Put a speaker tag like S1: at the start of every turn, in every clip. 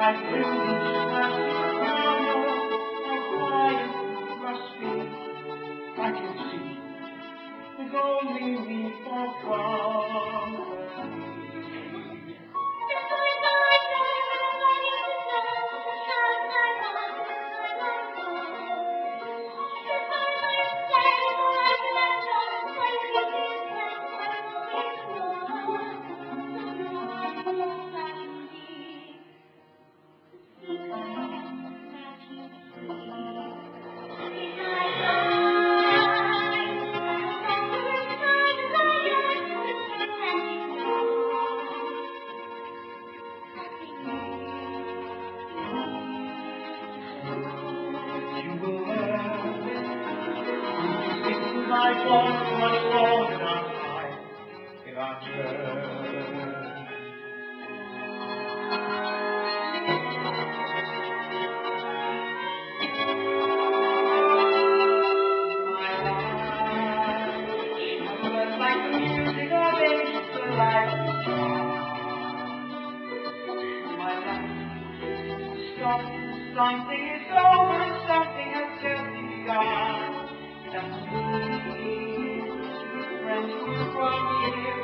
S1: I feel Something is over. Something begun. Just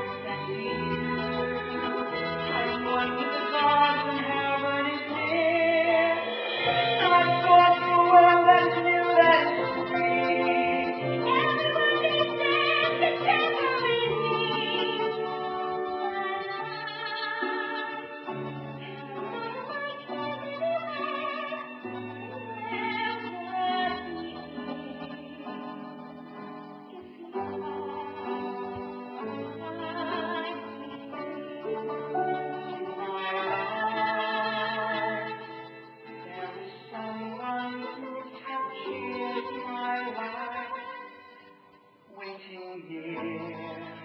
S1: you here.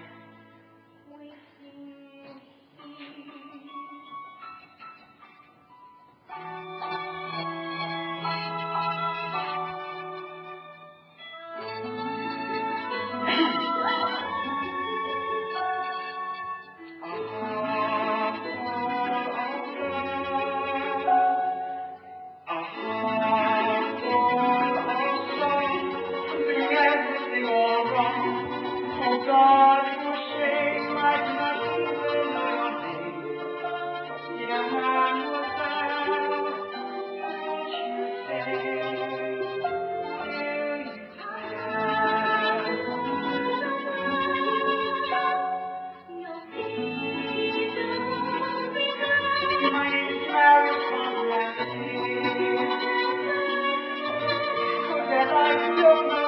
S1: just